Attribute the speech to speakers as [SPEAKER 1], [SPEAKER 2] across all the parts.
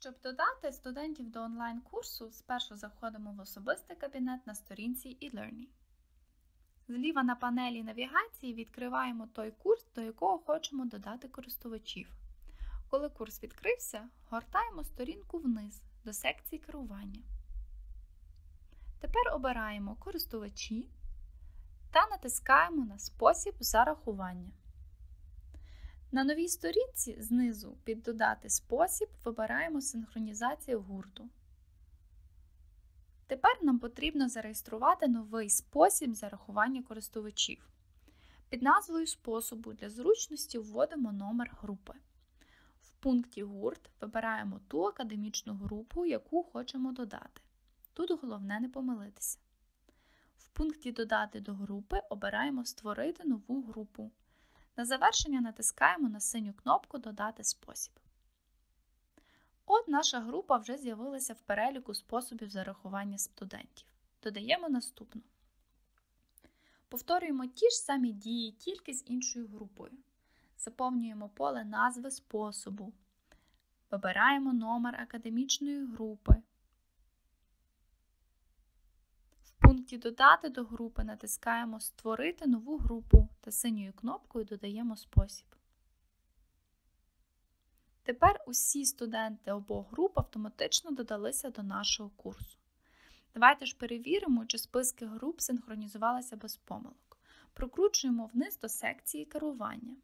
[SPEAKER 1] Щоб додати студентів до онлайн-курсу, спершу заходимо в особистий кабінет на сторінці e-learning. Зліва на панелі навігації відкриваємо той курс, до якого хочемо додати користувачів. Коли курс відкрився, гортаємо сторінку вниз до секції керування. Тепер обираємо користувачі та натискаємо на спосіб зарахування. На новій сторінці знизу під Додати спосіб вибираємо синхронізацію гурту. Тепер нам потрібно зареєструвати новий спосіб зарахування користувачів. Під назвою способу для зручності вводимо номер групи. В пункті Гурт вибираємо ту академічну групу, яку хочемо додати. Тут головне не помилитися. В пункті Додати до групи обираємо Створити нову групу. На завершення натискаємо на синю кнопку Додати спосіб. От наша група вже з'явилася в переліку способів зарахування студентів. Додаємо наступну. Повторюємо ті ж самі дії, тільки з іншою групою. Заповнюємо поле назви способу. Вибираємо номер академічної групи. В пункті Додати до групи натискаємо Створити нову групу та синьою кнопкою додаємо спосіб. Тепер усі студенти обох груп автоматично додалися до нашого курсу. Давайте ж перевіримо, чи списки груп синхронізувалися без помилок. Прокручуємо вниз до секції керування.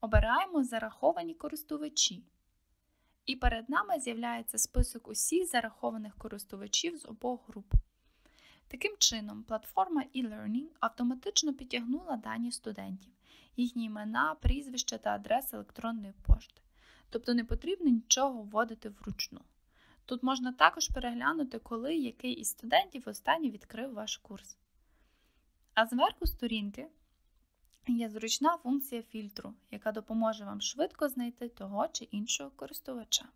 [SPEAKER 1] Обираємо Зараховані користувачі. І перед нами з'являється список усіх зарахованих користувачів з обох груп. Таким чином, платформа e-learning автоматично підтягнула дані студентів, їхні імена, прізвища та адреси електронної пошти. Тобто не потрібно нічого вводити вручну. Тут можна також переглянути, коли який із студентів останній відкрив ваш курс. А зверху сторінки є зручна функція фільтру, яка допоможе вам швидко знайти того чи іншого користувача.